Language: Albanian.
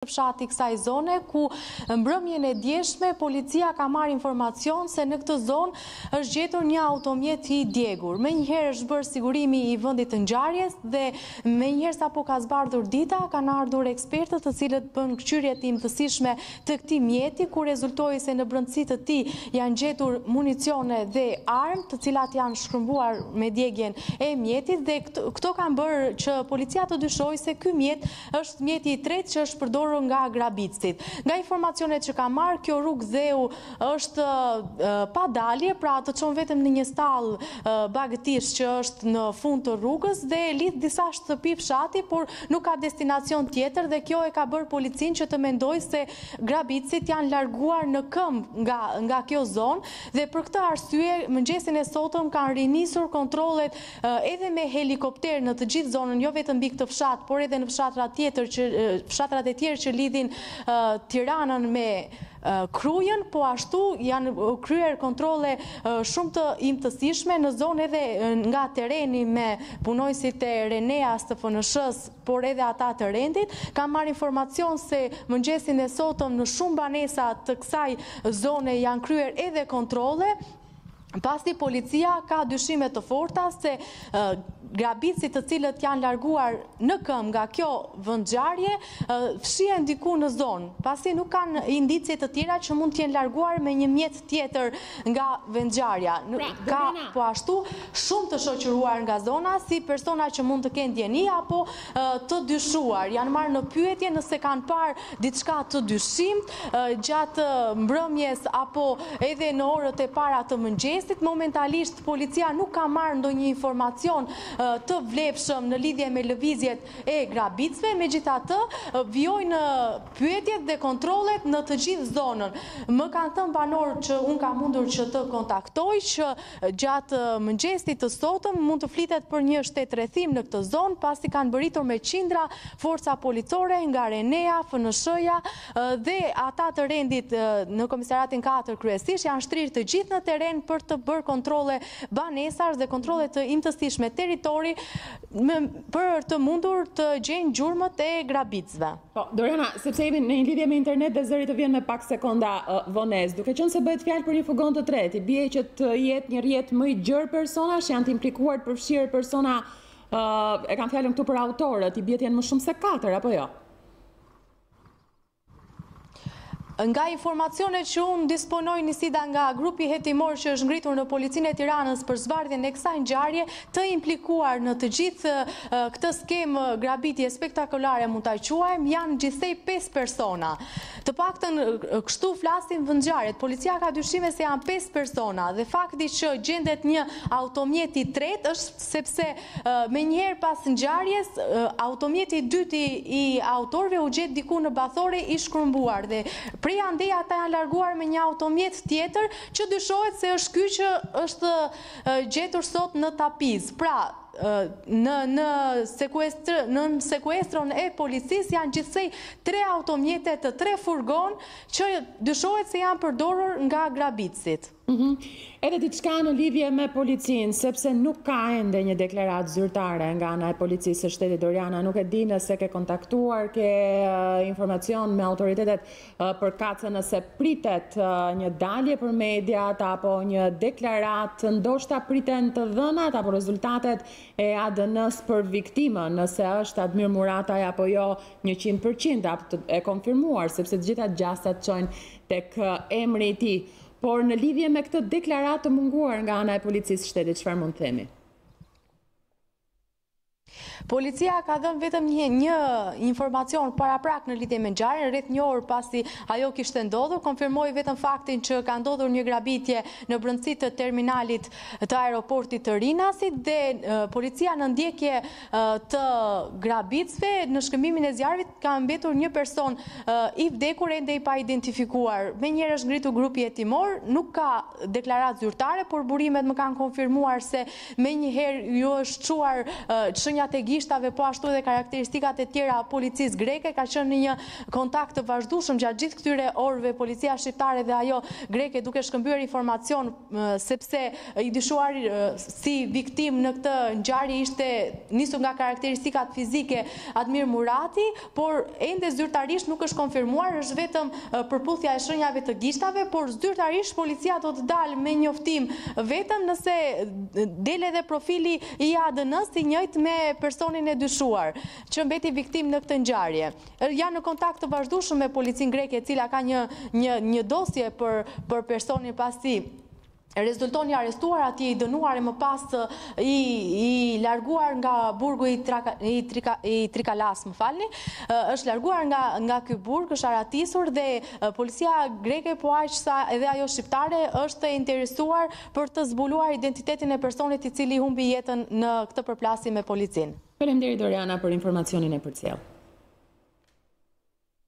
Në fshati kësaj zone, ku mbrëmjen e djeshme policia ka marrë informacion se në këtë zonë është gjetur një automjet i djegur. Menjëherë është bërë sigurimi i vendit të ngjarjes dhe menjëherë sapo ka zbardhur dita, kanë ardhur ekspertët të cilët bënë këqyrje të imtësishme të këtij mjeti, ku rezultoi se në brendësi të tij janë gjetur municione dhe armë, të cilat janë shkrumbuar me djegien e mjetit dhe këto kanë bërë që policia të dyshojë se ky mjet Është mjeti i tretë që është përdorur nga grabitësit. Nga informacionet që kam marrë, kjo rrugë dheu është pa dalje, pra të çon vetëm në një stallë bagëtish që është në fund të rrugës dhe lidh disa shtëpi fshati, por nuk ka destinacion tjetër dhe kjo e ka bërë policinë që të mendojë se grabitësit janë larguar në këmbë nga kjo zonë dhe për këtë arsye mëngjesin e sotëm kanë rinisur kontrollet Edhe me helikopter në të gjithë zonën, jo vetëm mbi këtë fshat, por edhe në fshatrat e tjerë që lidhin Tiranën me Krujën, po ashtu janë kryer kontrolle shumë të imtësishme në zonë edhe nga tereni me punonjësit e RENEA-s të FNSH-së, por edhe ata të rendit. Kam marrë informacion se mëngjesin e sotëm në shumë banesa të kësaj zone janë kryer edhe kontrolle. pasi policia ka dyshime të forta se grabitësit të cilët janë larguar në këmbë nga kjo vendngjarje fshihen diku në zonë, pasi nuk kanë indicie të tjera që mund të jenë larguar me një mjet tjetër nga vendngjarja. Ka po ashtu shumë të shoqëruar nga zona si persona që mund të kenë dijeni apo të dyshuar janë marrë në pyetje nëse kanë parë diçka të dyshimtë gjatë mbrëmjes apo edhe në orët e para të mëngjesit. Momentalisht policia nuk ka marrë ndonjë informacion të vlefshëm në lidhje me lëvizjet e grabitësve, megjithatë vijojnë pyetjet dhe kontrollet në të gjithë zonën. Më kanë thënë banorë që unë kam mundur që të kontaktoj që Gjatë mëngjesit të sotëm mund të flitet për një shtetrrethim në këtë zonë, pasi kanë mbërritur me qindra forca policore nga RENEA, FNSH-ja dhe ata të rendit në Komisariatin katër kryesisht janë shtrirë të gjithë në terren për të bërë kontrolle banesash dhe kontrolle të imtësishme territori për të mundur të gjejnë gjurmët e grabitësve. Po, Dorjana, sepse jemi në një lidhje me internet dhe zëri të vjen me pak sekonda uh, vonesë. Duke qenë se bëhet fjalë për një fugon të tretë, i bie që të jetë një rrjet më i gjerë personash, janë të implikuar të përfshirë persona uh, e kam fjalën këtu për autorët, i bie të jenë më shumë se katër apo jo? Nga informacionet që unë disponoj Nisida nga grupi hetimor që është ngritur në Policinë e Tiranës për zbardhjen e kësaj ngjarje të implikuar në të gjithë këtë skemë grabitje spektakulare mund ta quajmë janë gjithsej pesë persona të paktën kështu flasin vendngjarjet policia ka dyshime se janë pesë persona dhe fakti që gjendet një automjet i tretë është sepse Menjëherë pas ngjarjes, automjeti i dytë i autorëve u gjet diku në Bathore i shkrumbuar dhe prej andej ata janë larguar me një automjet tjetër që dyshohet se është ky që është gjetur sot në Tapizë. Pra, në në nën sekuestron e policisë janë gjithsej tre automjete të tre furgonë që dyshohet se janë përdorur nga grabitësit. Mhm. Edhe diçka në lidhje me policinë, sepse nuk ka ende një deklaratë zyrtare nga ana e policisë së shtetit Doriana, nuk e di nëse ke kontaktuar, ke uh, informacion me autoritetet uh, përkatëse nëse pritet uh, një dalje për mediat apo një deklaratë, ndoshta priten të dhënat apo rezultatet e ADN-s për viktimën, nëse është Admir Murataj apo jo 100% e konfirmuar, sepse të gjitha gjasat çojnë tek emri i tij. Por në lidhje me këtë deklaratë të munguar nga ana e Policisë së Shtetit, çfarë mund të themi? Policia ka dhënë vetëm një, një informacion paraprak në lidhje me ngjarjen rreth një orë pasi ajo kishte ndodhur, konfirmoi vetëm faktin që ka ndodhur një grabitje në brëndësi të terminalit të aeroportit të Rinasit dhe policia në ndjekje të grabitësve në shkëmbimin e zjarrit Ka mbetur një person i vdekur ende i paidentifikuar. Menjëherë është ngritur grupi hetimor, nuk ka deklaratë zyrtare, por burimet më kanë konfirmuar se menjëherë iu është çuar shenjat e gishtave, po ashtu edhe karakteristikat e tjera policisë greke, ka qenë në një kontakt të vazhdueshëm gjatë gjithë këtyre orëve policia shqiptare dhe ajo greke duke shkëmbyer informacion sepse i dyshuar si viktimë në këtë ngjarje ishte nisur nga karakteristikat fizike Admir Murati, Por, ende zyrtarisht nuk është konfirmuar, është vetëm përputhja e shënjave të gishtave, por zyrtarisht policia do të dalë me njoftim vetëm nëse del edhe profili i ADN-së i njëjtë me personin e dyshuar, që mbeti viktimë në këtë ngjarje. Janë në kontakt të vazhdueshëm me policinë greke e cila ka një një një dosje për për personin pasi Rezulton i arrestuar, atje i dënuar e më pas i i larguar nga burgu i traka, i, trika, i Trikalas, më falni, është larguar nga nga ky burg, është arratisur dhe policia greke po aq sa edhe ajo shqiptare është e interesuar për të zbuluar identitetin e personit i cili humbi jetën në këtë përplasje me policinë. Faleminderit Doriana për informacionin e përcjellë.